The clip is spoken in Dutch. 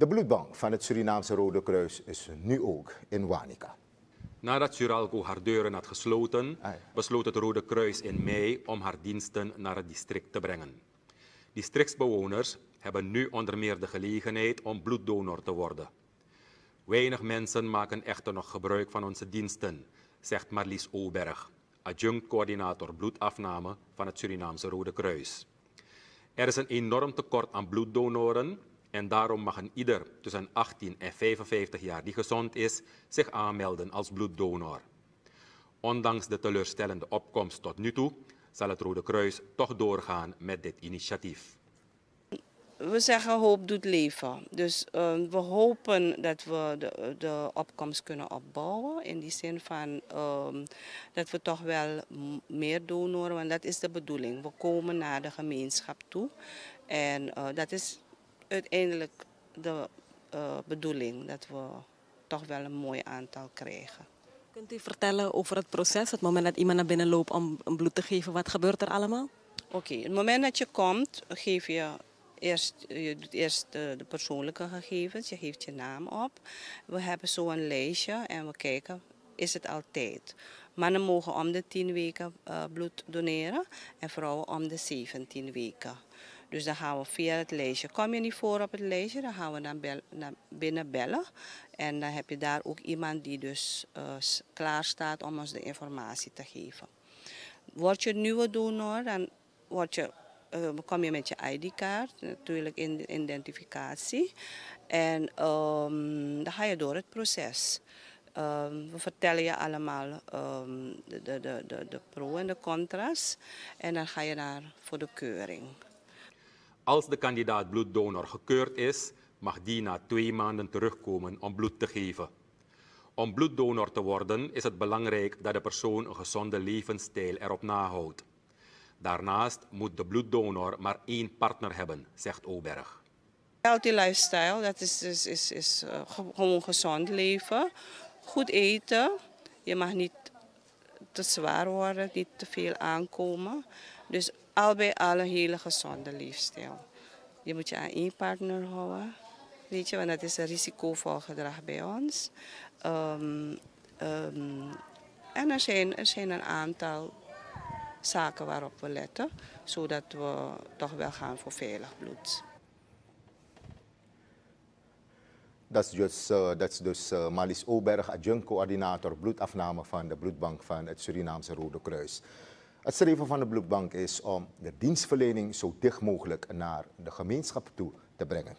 De bloedbank van het Surinaamse Rode Kruis is nu ook in Wanica. Nadat Suralco haar deuren had gesloten, Ah, ja. besloot het Rode Kruis in mei om haar diensten naar het district te brengen. Districtsbewoners hebben nu onder meer de gelegenheid om bloeddonor te worden. Weinig mensen maken echter nog gebruik van onze diensten, zegt Marlies Oberg, adjunct-coördinator bloedafname van het Surinaamse Rode Kruis. Er is een enorm tekort aan bloeddonoren en daarom mag een ieder tussen 18 en 55 jaar die gezond is zich aanmelden als bloeddonor. Ondanks de teleurstellende opkomst tot nu toe zal het Rode Kruis toch doorgaan met dit initiatief. We zeggen hoop doet leven. Dus eh, we hopen dat we de, de opkomst kunnen opbouwen. In die zin van ehm, dat we toch wel meer donoren. Want dat is de bedoeling. We komen naar de gemeenschap toe. En eh, dat is uiteindelijk de eh, bedoeling. Dat we toch wel een mooi aantal krijgen. Kunt u vertellen over het proces, het moment dat iemand naar binnen loopt om bloed te geven, wat gebeurt er allemaal? Oké, het moment dat je komt, geef je eerst, je doet eerst de, de persoonlijke gegevens, je geeft je naam op. We hebben zo een lijstje en we kijken, is het altijd? Mannen mogen om de 10 weken eh, bloed doneren en vrouwen om de 17 weken. Dus dan gaan we via het lijstje. Kom je niet voor op het lijstje, dan gaan we naar binnen bellen. En dan heb je daar ook iemand die dus eh, s- klaar staat om ons de informatie te geven. Word je nieuwe donor, dan je, eh, kom je met je ID-kaart, natuurlijk in de identificatie. En ehm, dan ga je door het proces. Ehm, we vertellen je allemaal ehm, de, de, de, de pro en de contra's. En dan ga je naar voor de keuring. Als de kandidaat bloeddonor gekeurd is, mag die na twee maanden terugkomen om bloed te geven. Om bloeddonor te worden is het belangrijk dat de persoon een gezonde levensstijl erop nahoudt. Daarnaast moet de bloeddonor maar één partner hebben, zegt Oberg. Healthy lifestyle, dat is, is, is, is eh, ge- gewoon gezond leven. Goed eten. Je mag niet te zwaar worden, niet te veel aankomen. Dus al bij al een hele gezonde leefstijl. Je moet je aan één partner houden. Weet je, want dat is een risicovol gedrag bij ons. Ehm, ehm, en er zijn, er zijn een aantal zaken waarop we letten, zodat we toch wel gaan voor veilig bloed. Dat is dus, is dus eh, Marlies Oberg, adjunct-coördinator bloedafname van de bloedbank van het Surinaamse Rode Kruis. Het streven van de bloedbank is om de dienstverlening zo dicht mogelijk naar de gemeenschap toe te brengen.